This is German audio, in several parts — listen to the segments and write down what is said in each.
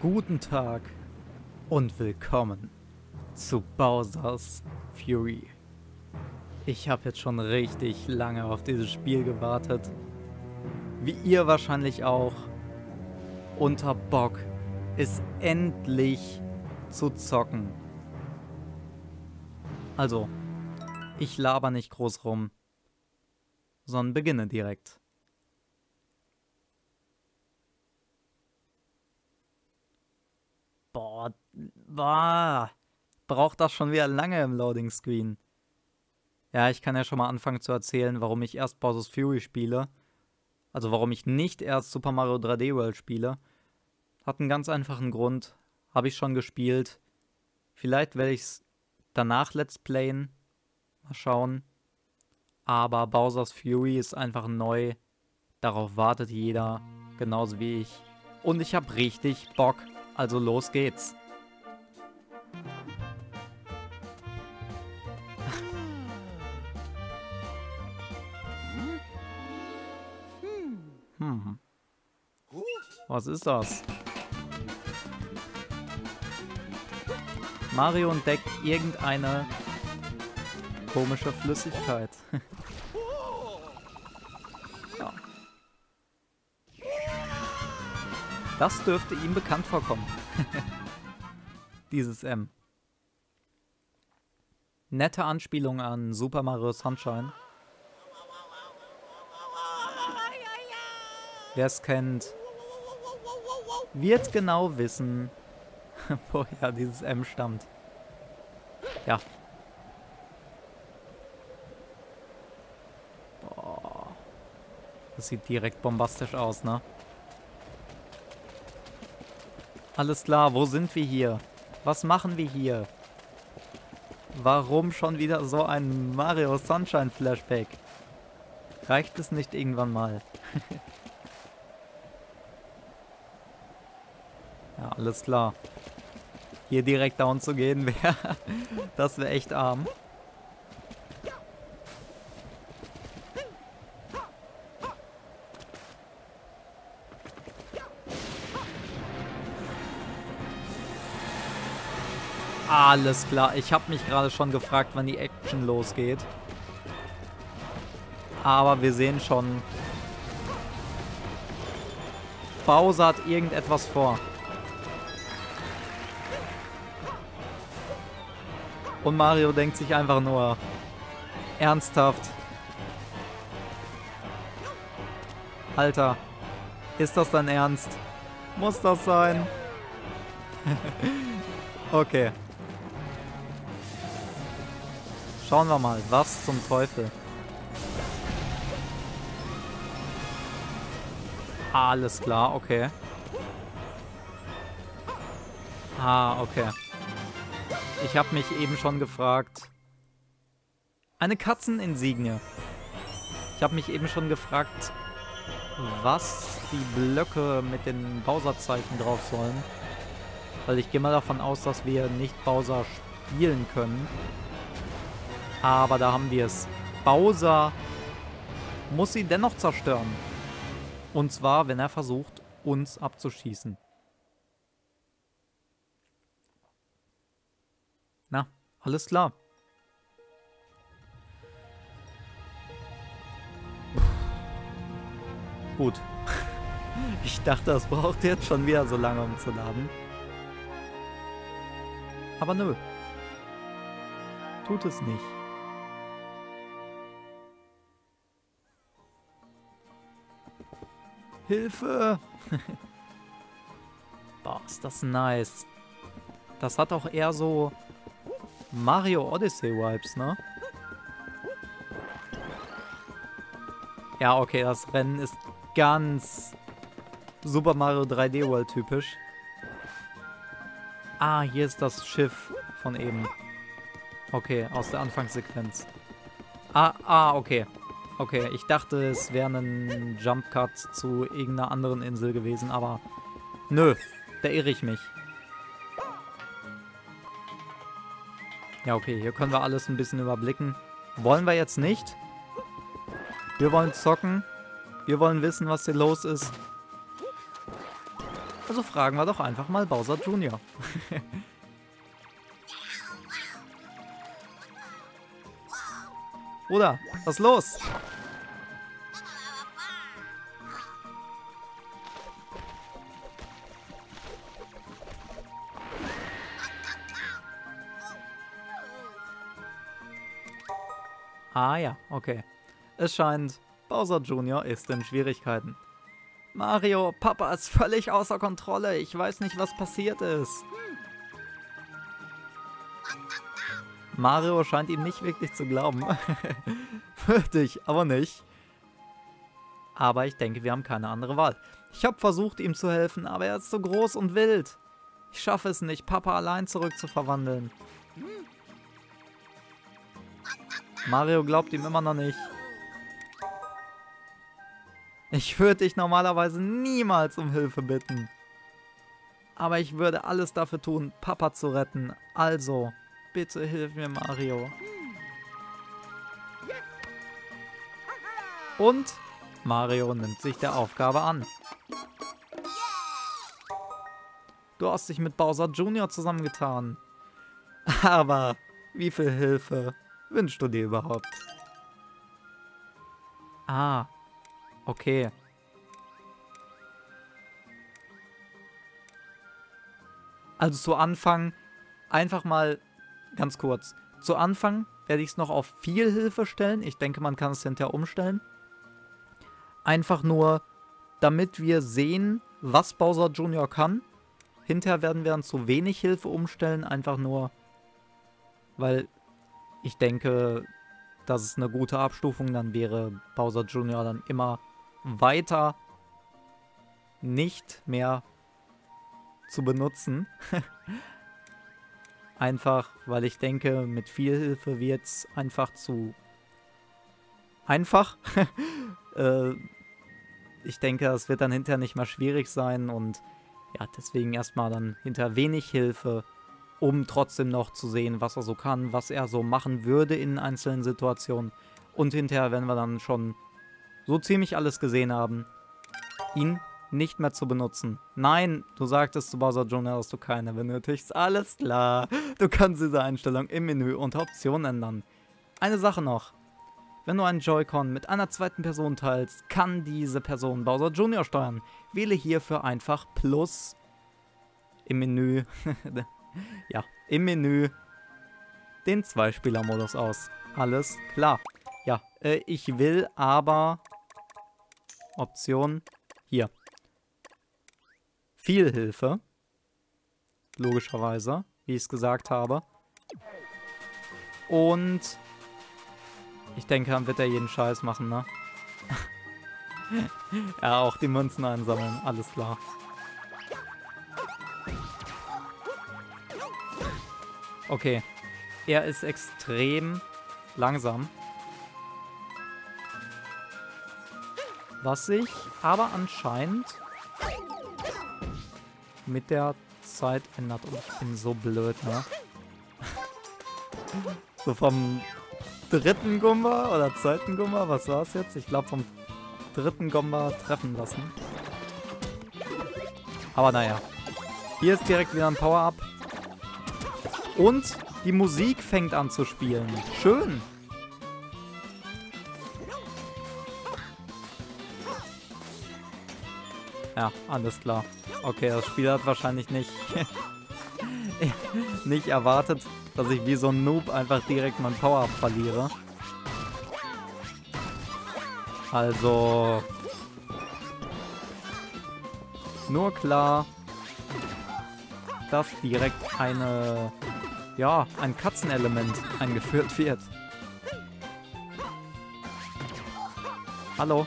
Guten Tag und willkommen zu Bowser's Fury. Ich habe jetzt schon richtig lange auf dieses Spiel gewartet. Wie ihr wahrscheinlich auch. Unter Bock, es endlich zu zocken. Also, ich laber nicht groß rum, sondern beginne direkt. Boah, braucht das schon wieder lange im Loading Screen. Ja, ich kann ja schon mal anfangen zu erzählen, warum ich erst Bowser's Fury spiele. Also warum ich nicht erst Super Mario 3D World spiele. Hat einen ganz einfachen Grund. Habe ich schon gespielt. Vielleicht werde ich es danach Let's Playen. Mal schauen. Aber Bowser's Fury ist einfach neu. Darauf wartet jeder. Genauso wie ich. Und ich habe richtig Bock. Also los geht's. Was ist das? Mario entdeckt irgendeine komische Flüssigkeit. Das dürfte ihm bekannt vorkommen. Dieses M. Nette Anspielung an Super Mario Sunshine. Wer es kennt, wird genau wissen, woher dieses M stammt. Ja. Boah. Das sieht direkt bombastisch aus, ne? Alles klar, wo sind wir hier? Was machen wir hier? Warum schon wieder so ein Mario Sunshine Flashback? Reicht es nicht irgendwann mal? ja, alles klar. Hier direkt down zu gehen wäre, das wäre echt arm. Alles klar. Ich habe mich gerade schon gefragt, wann die Action losgeht. Aber wir sehen schon. Bowser hat irgendetwas vor. Und Mario denkt sich einfach nur, ernsthaft. Alter, ist das dein Ernst? Muss das sein? okay. Schauen wir mal, was zum Teufel. Alles klar, okay. Ah, okay. Ich habe mich eben schon gefragt. Eine Katzeninsignie. Ich habe mich eben schon gefragt, was die Blöcke mit den Bowser-Zeichen drauf sollen. Weil ich gehe mal davon aus, dass wir nicht Bowser spielen können. Aber da haben wir es. Bowser muss sie dennoch zerstören. Und zwar, wenn er versucht, uns abzuschießen. Na, alles klar. Gut. Ich dachte, das braucht jetzt schon wieder so lange, um zu laden. Aber nö. Tut es nicht. Hilfe! Boah, ist das nice. Das hat auch eher so Mario Odyssey Vibes, ne? Ja, okay, das Rennen ist ganz Super Mario 3D World typisch. Ah, hier ist das Schiff von eben. Okay, aus der Anfangssequenz. Ah, ah, okay. Okay, ich dachte, es wäre ein Jump Cut zu irgendeiner anderen Insel gewesen, aber nö, da irre ich mich. Ja, okay, hier können wir alles ein bisschen überblicken. Wollen wir jetzt nicht. Wir wollen zocken. Wir wollen wissen, was hier los ist. Also fragen wir doch einfach mal Bowser Jr. Bruder, was ist los? Ah ja, okay. Es scheint, Bowser Jr. ist in Schwierigkeiten. Mario, Papa ist völlig außer Kontrolle. Ich weiß nicht, was passiert ist. Mario scheint ihm nicht wirklich zu glauben. Würde ich, aber nicht. Aber ich denke, wir haben keine andere Wahl. Ich habe versucht, ihm zu helfen, aber er ist so groß und wild. Ich schaffe es nicht, Papa allein zurückzuverwandeln. Mario glaubt ihm immer noch nicht. Ich würde dich normalerweise niemals um Hilfe bitten. Aber ich würde alles dafür tun, Papa zu retten. Also, bitte hilf mir, Mario. Und Mario nimmt sich der Aufgabe an. Du hast dich mit Bowser Jr. zusammengetan. Aber wie viel Hilfe wünschst du dir überhaupt? Ah, okay. Also zu Anfang einfach mal ganz kurz. Zu Anfang werde ich es noch auf viel Hilfe stellen. Ich denke, man kann es hinterher umstellen. Einfach nur, damit wir sehen, was Bowser Jr. kann. Hinterher werden wir dann zu wenig Hilfe umstellen, einfach nur, weil ich denke, das ist eine gute Abstufung. Dann wäre Bowser Jr. dann immer weiter nicht mehr zu benutzen. einfach, weil ich denke, mit viel Hilfe wird es einfach zu einfach. äh, ich denke, es wird dann hinterher nicht mehr schwierig sein und ja, deswegen erstmal dann hinter wenig Hilfe um trotzdem noch zu sehen, was er so kann, was er so machen würde in einzelnen Situationen. Und hinterher, wenn wir dann schon so ziemlich alles gesehen haben, ihn nicht mehr zu benutzen. Nein, du sagtest zu Bowser Jr., dass du keine benötigst. Alles klar. Du kannst diese Einstellung im Menü unter Optionen ändern. Eine Sache noch. Wenn du einen Joy-Con mit einer zweiten Person teilst, kann diese Person Bowser Jr. steuern. Wähle hierfür einfach Plus im Menü ja, im Menü den Zweispieler-Modus aus. Alles klar. Ja, äh, ich will aber Option hier. Viel Hilfe. Logischerweise, wie ich es gesagt habe. Und ich denke, dann wird er jeden Scheiß machen, ne? ja, auch die Münzen einsammeln, alles klar. Okay. Er ist extrem langsam. Was sich aber anscheinend mit der Zeit ändert. Und ich bin so blöd, ne? so vom dritten Gumba oder zweiten Gumba, was war es jetzt? Ich glaube vom dritten Gumba treffen lassen. Aber naja. Hier ist direkt wieder ein Power-Up. Und die Musik fängt an zu spielen. Schön. Ja, alles klar. Okay, das Spiel hat wahrscheinlich nicht, nicht erwartet, dass ich wie so ein Noob einfach direkt mein Power-Up verliere. Also... Nur klar, dass direkt eine ja, ein Katzenelement eingeführt wird. Hallo?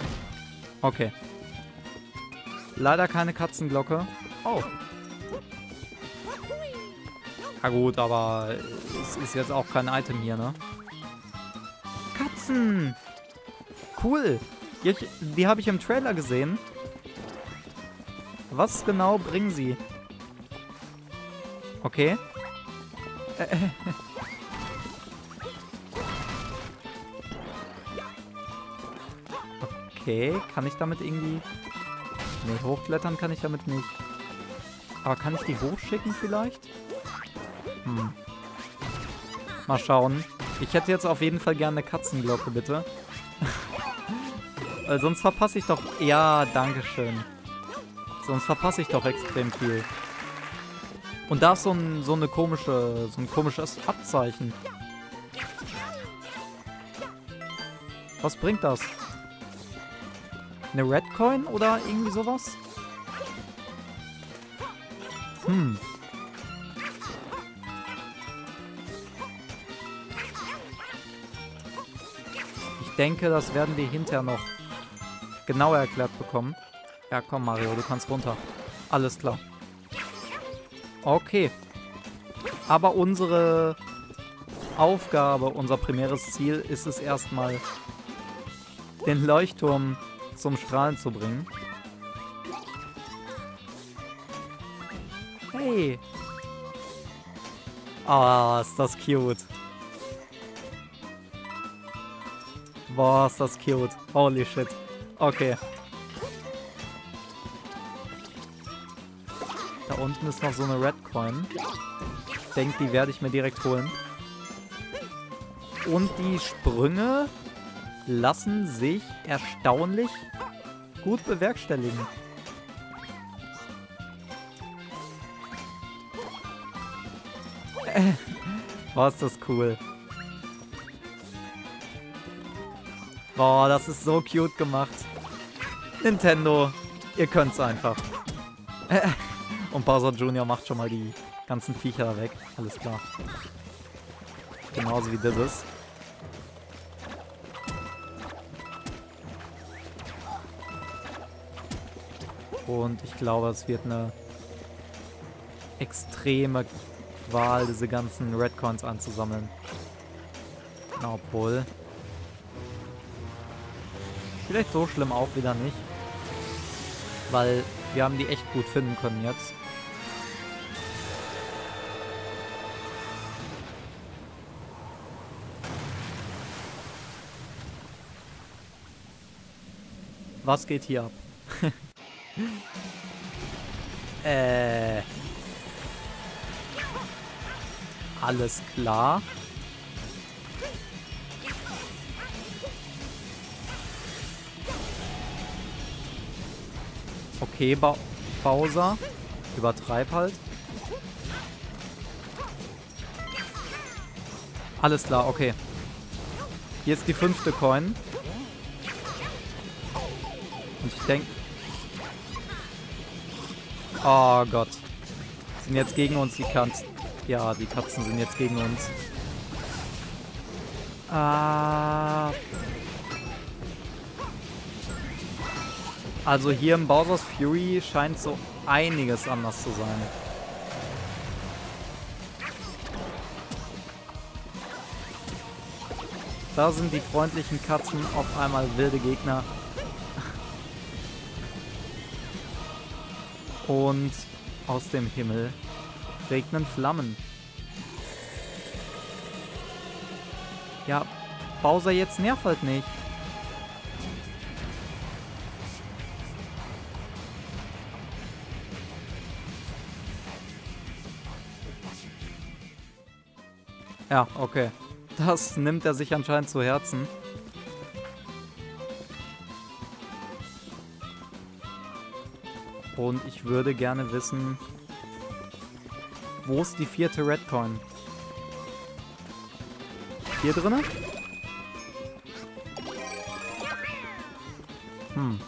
Okay. Leider keine Katzenglocke. Oh. Ja gut, aber es ist jetzt auch kein Item hier, ne? Katzen! Cool. Die, die habe ich im Trailer gesehen. Was genau bringen sie? Okay. Okay, kann ich damit irgendwie... Ne, hochklettern kann ich damit nicht. Aber kann ich die hochschicken vielleicht? Hm. Mal schauen. Ich hätte jetzt auf jeden Fall gerne eine Katzenglocke, bitte. Weil sonst verpasse ich doch... Ja, danke schön. Sonst verpasse ich doch extrem viel. Und da ist so, ein, so eine komische, so ein komisches Abzeichen. Was bringt das? Eine Red Coin oder irgendwie sowas? Hm. Ich denke, das werden wir hinterher noch genauer erklärt bekommen. Ja, komm Mario, du kannst runter. Alles klar. Okay. Aber unsere Aufgabe, unser primäres Ziel ist es erstmal, den Leuchtturm zum Strahlen zu bringen. Hey. Ah, oh, ist das cute. Boah, ist das cute. Holy shit. Okay. Da unten ist noch so eine Red Coin. Ich denke, die werde ich mir direkt holen. Und die Sprünge lassen sich erstaunlich gut bewerkstelligen. Äh, boah, ist das cool. Boah, das ist so cute gemacht. Nintendo, ihr könnt's einfach. Äh, und Bowser Jr. macht schon mal die ganzen Viecher weg. Alles klar. Genauso wie das Und ich glaube, es wird eine extreme Qual, diese ganzen Redcoins anzusammeln. Obwohl. Vielleicht so schlimm auch wieder nicht. Weil wir haben die echt gut finden können jetzt. Was geht hier ab? äh. Alles klar. Okay, ba Bowser. Übertreib halt. Alles klar, okay. Ist die fünfte Coin. Und ich denke... Oh Gott. Sind jetzt gegen uns die Katzen. Ja, die Katzen sind jetzt gegen uns. Ah... Also hier im Bowser's Fury scheint so einiges anders zu sein. Da sind die freundlichen Katzen auf einmal wilde Gegner. Und aus dem Himmel regnen Flammen. Ja, Bowser jetzt nervt halt nicht. Ja, okay. Das nimmt er sich anscheinend zu Herzen. Und ich würde gerne wissen, wo ist die vierte Redcoin? Hier drinne? Hm.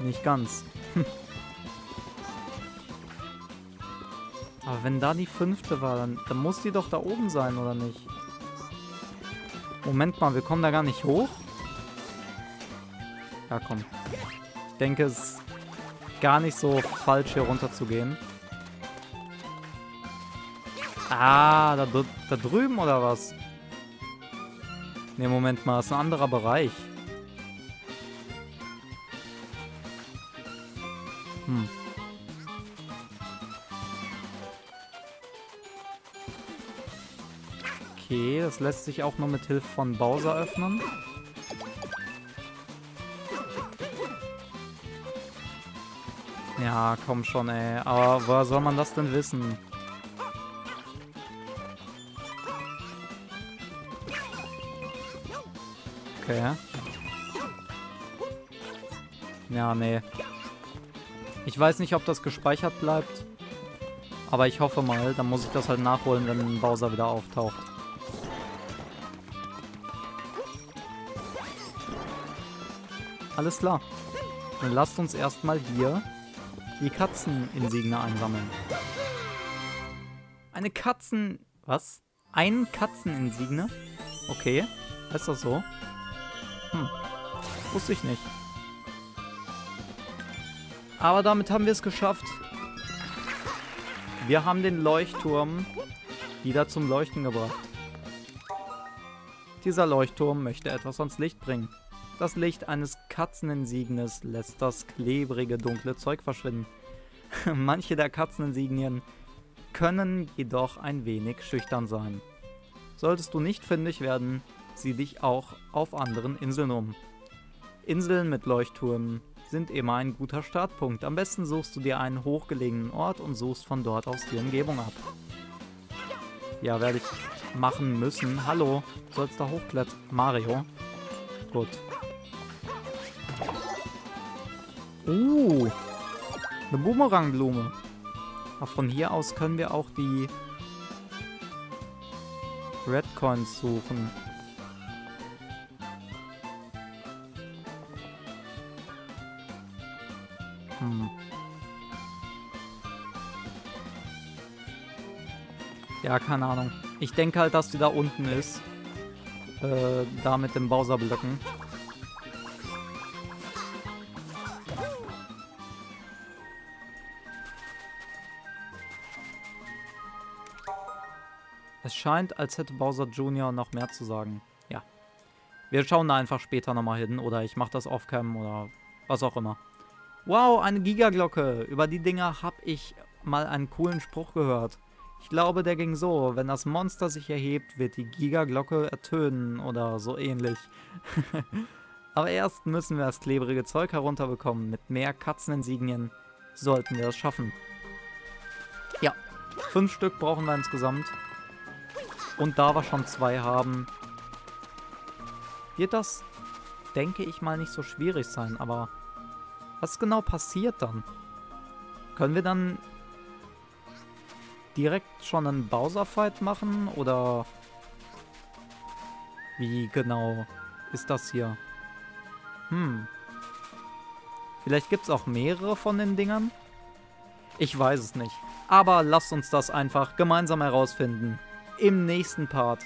Nicht ganz. Aber wenn da die fünfte war, dann, dann muss die doch da oben sein, oder nicht? Moment mal, wir kommen da gar nicht hoch? Ja, komm. Ich denke, es ist gar nicht so falsch, hier runter zu gehen. Ah, da, da drüben oder was? Ne, Moment mal, das ist ein anderer Bereich. Hm. Okay, das lässt sich auch nur mit Hilfe von Bowser öffnen. Ja, komm schon, ey. Aber woher soll man das denn wissen? Okay. Ja, nee. Ich weiß nicht, ob das gespeichert bleibt. Aber ich hoffe mal, dann muss ich das halt nachholen, wenn Bowser wieder auftaucht. Alles klar. Dann lasst uns erstmal hier die Katzeninsigne einsammeln. Eine Katzen... Was? Ein Katzeninsigne? Okay. Ist das so? Hm. Wusste ich nicht. Aber damit haben wir es geschafft. Wir haben den Leuchtturm wieder zum Leuchten gebracht. Dieser Leuchtturm möchte etwas ans Licht bringen. Das Licht eines Katzeninsignes lässt das klebrige, dunkle Zeug verschwinden. Manche der Katzeninsignien können jedoch ein wenig schüchtern sein. Solltest du nicht fündig werden, sieh dich auch auf anderen Inseln um. Inseln mit Leuchttürmen sind immer ein guter Startpunkt. Am besten suchst du dir einen hochgelegenen Ort und suchst von dort aus die Umgebung ab. Ja, werde ich machen müssen. Hallo, sollst da hochklettern? Mario. Gut. Uh, eine Boomerangblume. Aber von hier aus können wir auch die Red Coins suchen. Hm. Ja, keine Ahnung. Ich denke halt, dass die da unten ist. Äh, da mit den Bowser-Blöcken. Scheint, als hätte Bowser Jr. noch mehr zu sagen. Ja. Wir schauen da einfach später nochmal hin oder ich mache das off-cam oder was auch immer. Wow, eine Gigaglocke. Über die Dinger habe ich mal einen coolen Spruch gehört. Ich glaube, der ging so, wenn das Monster sich erhebt, wird die Gigaglocke ertönen oder so ähnlich. Aber erst müssen wir das klebrige Zeug herunterbekommen. Mit mehr Katzeninsignien sollten wir es schaffen. Ja, fünf Stück brauchen wir insgesamt. Und da wir schon zwei haben, wird das, denke ich mal, nicht so schwierig sein. Aber was genau passiert dann? Können wir dann direkt schon einen Bowser-Fight machen? Oder wie genau ist das hier? Hm. Vielleicht gibt es auch mehrere von den Dingern? Ich weiß es nicht. Aber lasst uns das einfach gemeinsam herausfinden. Im nächsten Part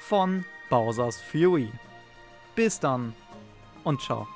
von Bowser's Fury. Bis dann und ciao.